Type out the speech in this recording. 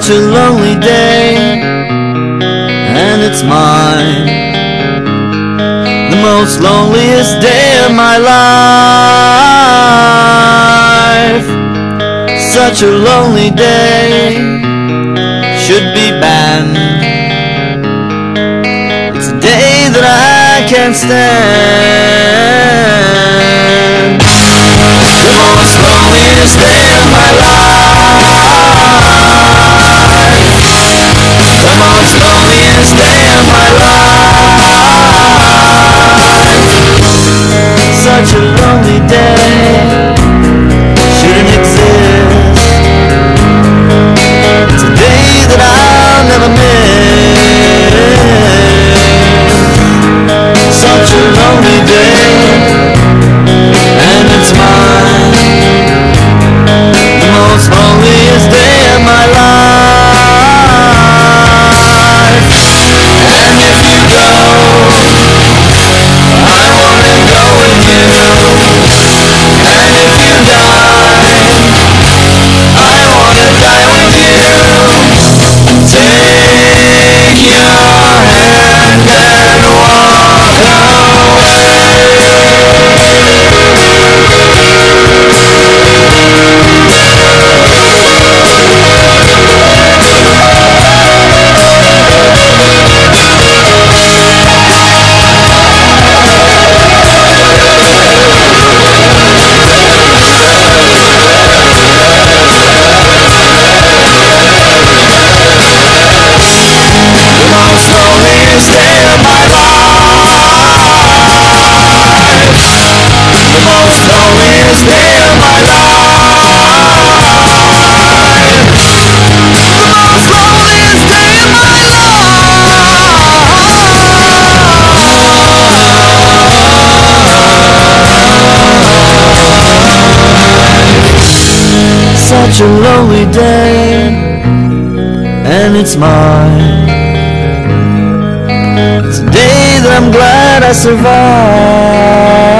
such a lonely day, and it's mine. The most loneliest day of my life. Such a lonely day should be banned. It's a day that I can't stand. The most loneliest day of my life. The most loneliest day of my life. Such a lonely day Such a lonely day and it's mine. It's a day that I'm glad I survived.